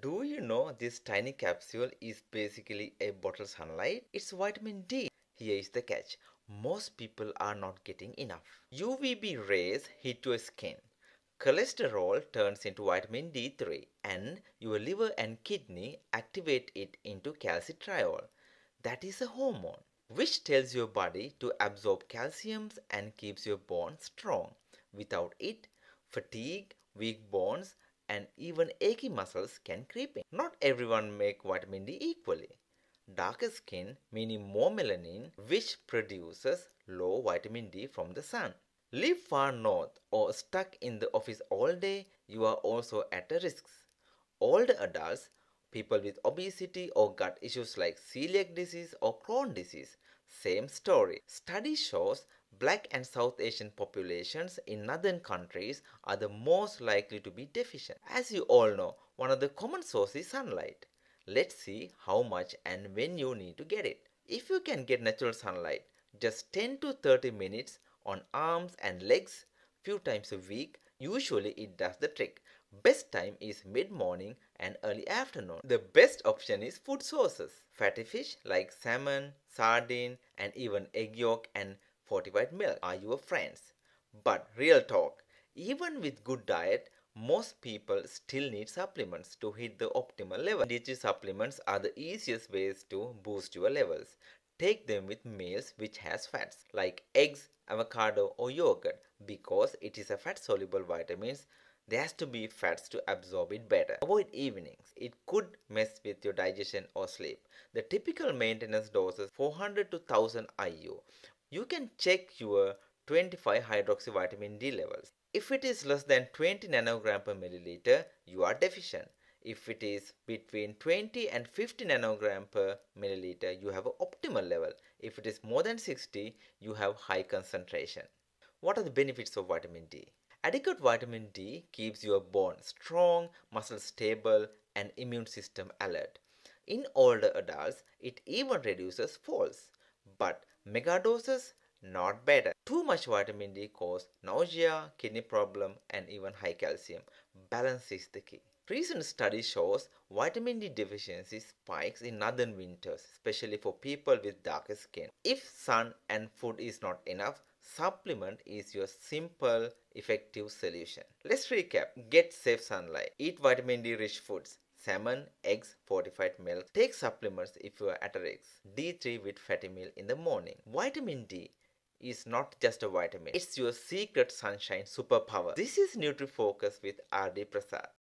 Do you know this tiny capsule is basically a bottle sunlight? It's vitamin D. Here is the catch. Most people are not getting enough. UVB rays hit your skin. Cholesterol turns into vitamin D3 and your liver and kidney activate it into calcitriol. That is a hormone which tells your body to absorb calcium and keeps your bones strong. Without it, fatigue, weak bones and even achy muscles can creep in. Not everyone make vitamin D equally. Darker skin meaning more melanin which produces low vitamin D from the sun. Live far north or stuck in the office all day, you are also at a risk. Older adults, people with obesity or gut issues like celiac disease or Crohn disease, same story. Study shows black and South Asian populations in northern countries are the most likely to be deficient. As you all know, one of the common sources is sunlight. Let's see how much and when you need to get it. If you can get natural sunlight, just 10 to 30 minutes on arms and legs few times a week, usually it does the trick. Best time is mid-morning and early afternoon. The best option is food sources. Fatty fish like salmon, sardine and even egg yolk and fortified milk are your friends. But real talk, even with good diet, most people still need supplements to hit the optimal level. DHA supplements are the easiest ways to boost your levels. Take them with meals which has fats like eggs, avocado or yogurt because it is a fat soluble vitamins there has to be fats to absorb it better. Avoid evenings. It could mess with your digestion or sleep. The typical maintenance dose is 400 to 1000 IU. You can check your 25 hydroxy vitamin D levels. If it is less than 20 nanogram per milliliter, you are deficient. If it is between 20 and 50 nanogram per milliliter, you have an optimal level. If it is more than 60, you have high concentration. What are the benefits of vitamin D? Adequate vitamin D keeps your bone strong, muscles stable, and immune system alert. In older adults, it even reduces falls. But megadoses, not better. Too much vitamin D cause nausea, kidney problem, and even high calcium. Balance is the key. Recent study shows vitamin D deficiency spikes in northern winters, especially for people with darker skin. If sun and food is not enough, supplement is your simple, effective solution. Let's recap. Get safe sunlight. Eat vitamin D rich foods. Salmon, eggs, fortified milk. Take supplements if you are at risk. D3 with fatty meal in the morning. Vitamin D is not just a vitamin. It's your secret sunshine superpower. This is NutriFocus with RD Prasad.